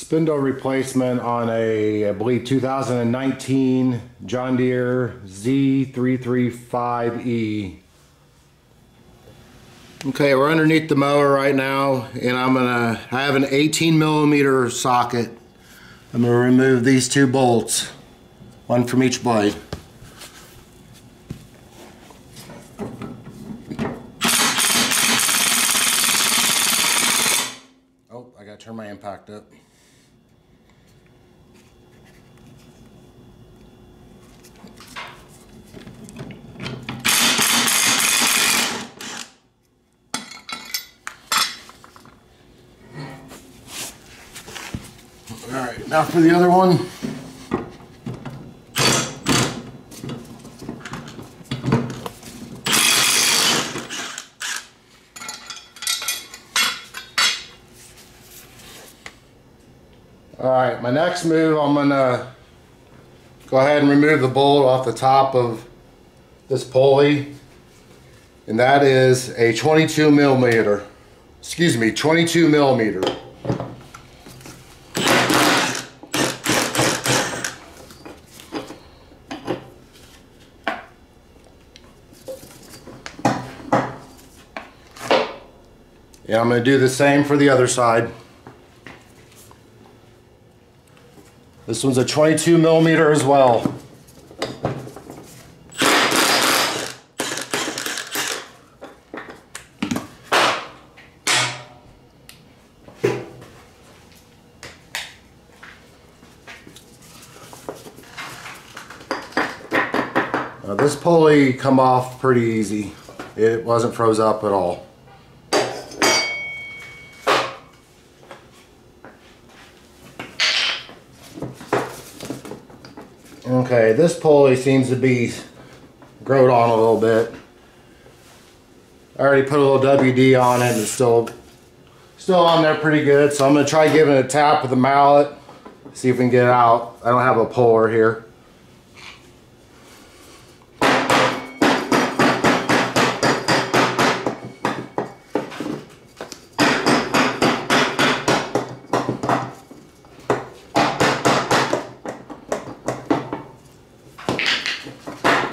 spindle replacement on a, I believe, 2019 John Deere Z335E. Okay, we're underneath the mower right now, and I'm gonna, I have an 18 millimeter socket. I'm gonna remove these two bolts, one from each blade. Oh, I gotta turn my impact up. All right, now for the other one. All right, my next move, I'm gonna go ahead and remove the bolt off the top of this pulley. And that is a 22 millimeter, excuse me, 22 millimeter. Yeah, I'm gonna do the same for the other side. This one's a 22 millimeter as well. Now this pulley come off pretty easy. It wasn't froze up at all. Okay, this pulley seems to be growed on a little bit. I already put a little WD on it and it's still, still on there pretty good. So I'm gonna try giving it a tap with a mallet, see if we can get it out. I don't have a puller here.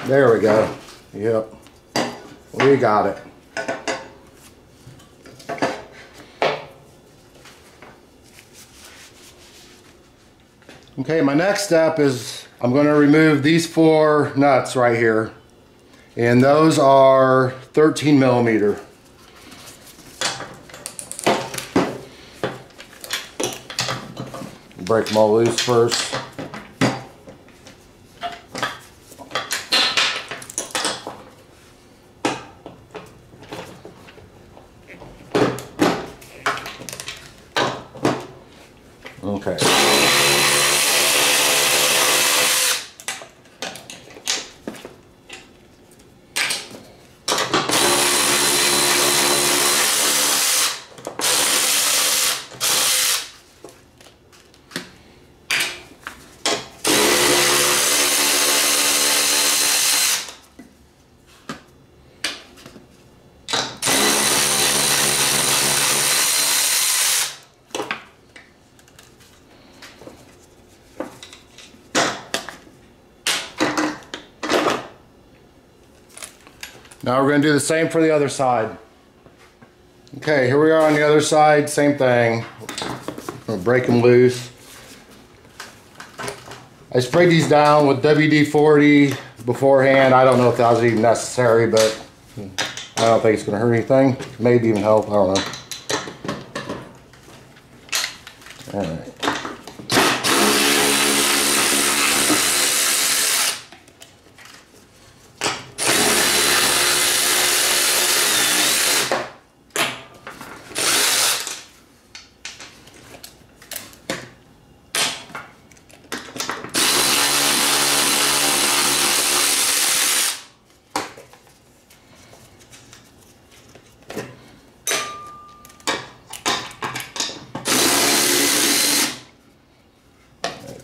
There we go. Yep. We got it. Okay, my next step is I'm going to remove these four nuts right here. And those are 13 millimeter. Break them all loose first. Okay. Now we're going to do the same for the other side. Okay, here we are on the other side, same thing. To break them loose. I sprayed these down with WD-40 beforehand. I don't know if that was even necessary, but I don't think it's going to hurt anything. Maybe even help, I don't know. Alright.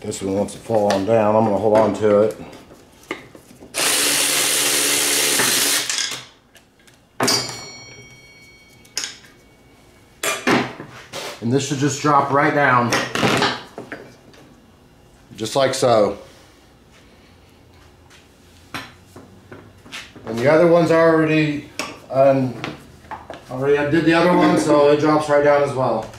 This one wants to fall on down. I'm going to hold on to it. And this should just drop right down. just like so. And the other one's already, um, already I did the other one, so it drops right down as well.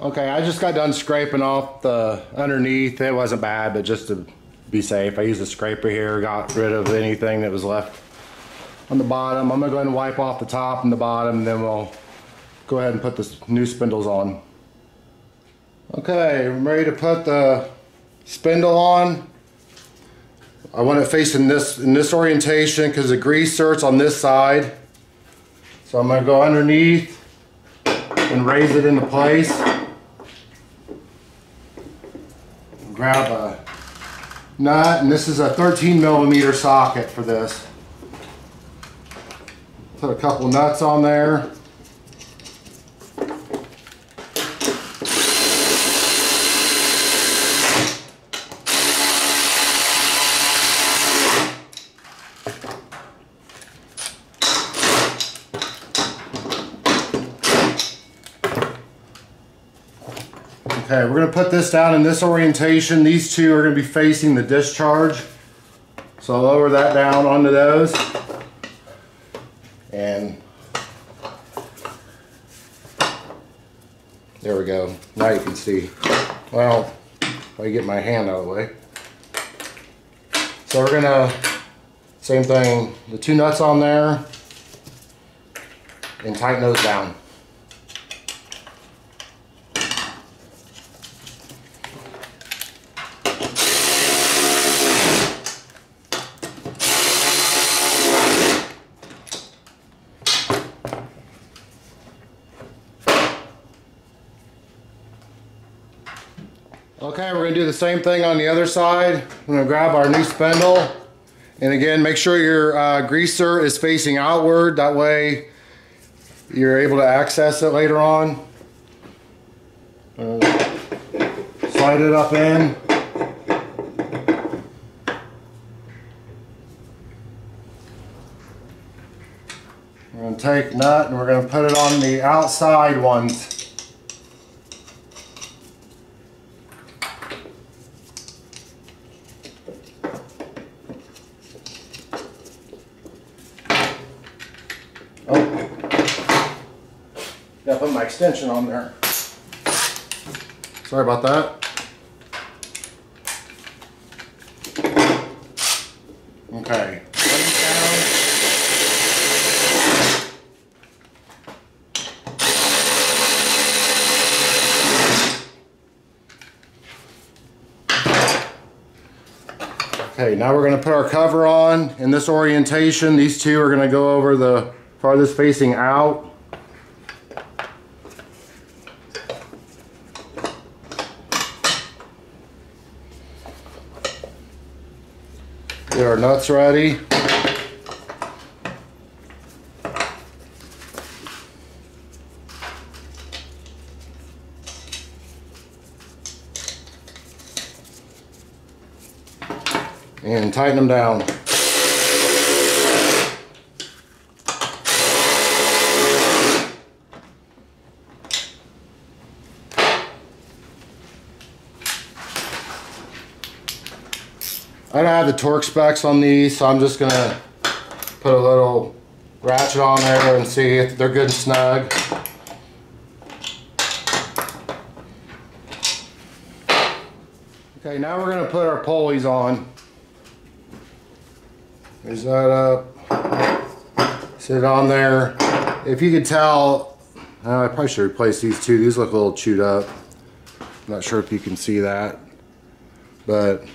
Okay, I just got done scraping off the underneath. It wasn't bad, but just to be safe, I used a scraper here, got rid of anything that was left on the bottom. I'm gonna go ahead and wipe off the top and the bottom, and then we'll go ahead and put the new spindles on. Okay, I'm ready to put the spindle on. I want it facing this in this orientation because the greaser on this side. So I'm gonna go underneath and raise it into place. Grab a nut, and this is a 13 millimeter socket for this. Put a couple nuts on there. Okay, we're gonna put this down in this orientation. These two are gonna be facing the discharge. So I'll lower that down onto those. And there we go. Now you can see. Well, I get my hand out of the way. So we're gonna, same thing, the two nuts on there and tighten those down. Okay, we're gonna do the same thing on the other side. We're gonna grab our new spindle. And again, make sure your uh, greaser is facing outward. That way you're able to access it later on. Uh, slide it up in. We're gonna take nut and we're gonna put it on the outside ones. Oh. Gotta put my extension on there. Sorry about that. Okay. Okay, now we're to put our cover on in this orientation. These two are to go over the farthest facing out. Get our nuts ready. And tighten them down. I don't have the torque specs on these, so I'm just gonna put a little ratchet on there and see if they're good and snug. Okay, now we're gonna put our pulleys on. Raise that up. Sit on there. If you could tell, uh, I probably should replace these two. These look a little chewed up. I'm not sure if you can see that, but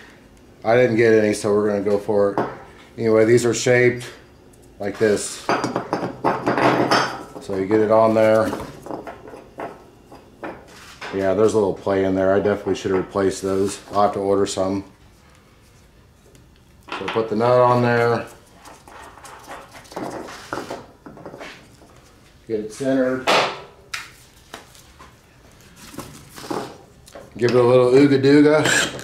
I didn't get any, so we're gonna go for it. Anyway, these are shaped like this. So you get it on there. Yeah, there's a little play in there. I definitely should have replaced those. I'll have to order some. So put the nut on there. Get it centered. Give it a little ooga dooga.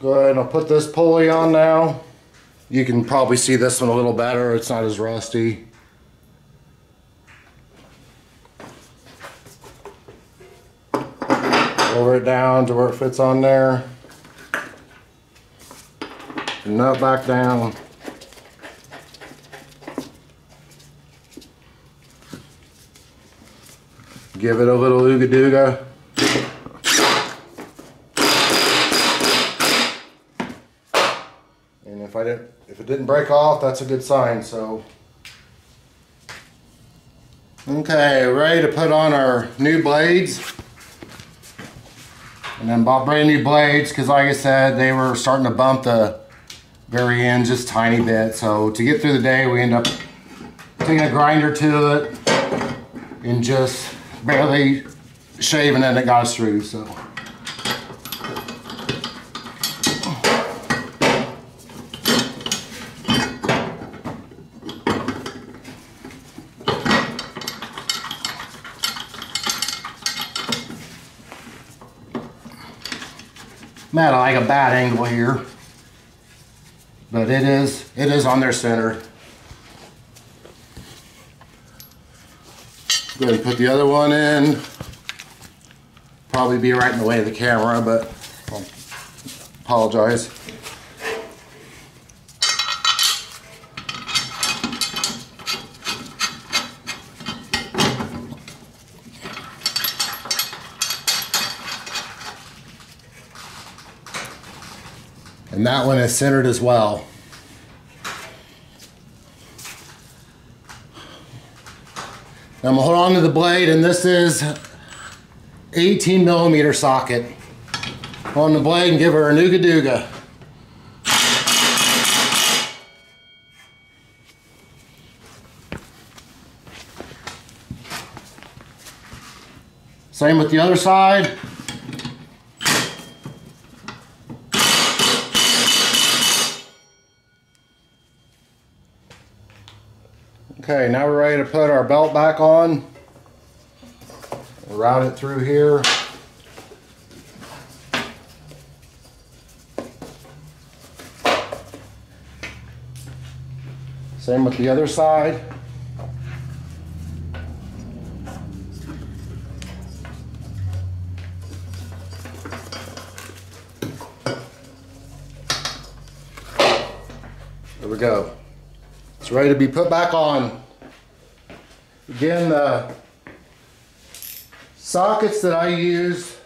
Go ahead and I'll put this pulley on now. You can probably see this one a little better. It's not as rusty. Lower it down to where it fits on there. Nut back down. Give it a little ooga dooga. And if I didn't, if it didn't break off, that's a good sign, so. Okay, ready to put on our new blades. And then bought brand new blades, because like I said, they were starting to bump the very end just tiny bit. So to get through the day, we end up taking a grinder to it and just barely shaving it and it got us through, so. At like a bad angle here. But it is, it is on their center. Go ahead and put the other one in. Probably be right in the way of the camera, but I'll apologize. And that one is centered as well. I'm gonna hold on to the blade and this is 18 millimeter socket on the blade and give her a nooga dooga. Same with the other side. Now we're ready to put our belt back on. route it through here. Same with the other side. There we go. It's ready to be put back on. Again, the sockets that I use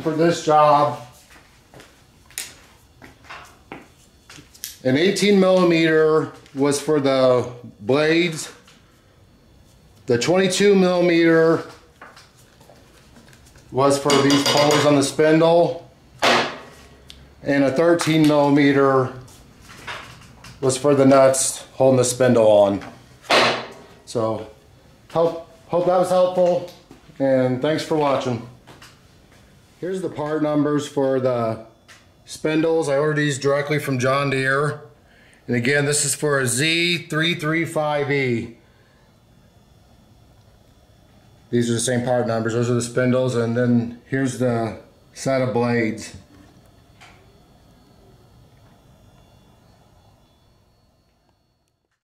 for this job, an 18 millimeter was for the blades. The 22 millimeter was for these pulleys on the spindle. And a 13 millimeter was for the nuts holding the spindle on. So hope, hope that was helpful and thanks for watching. Here's the part numbers for the spindles. I ordered these directly from John Deere. And again, this is for a Z335E. These are the same part numbers. Those are the spindles. And then here's the set of blades.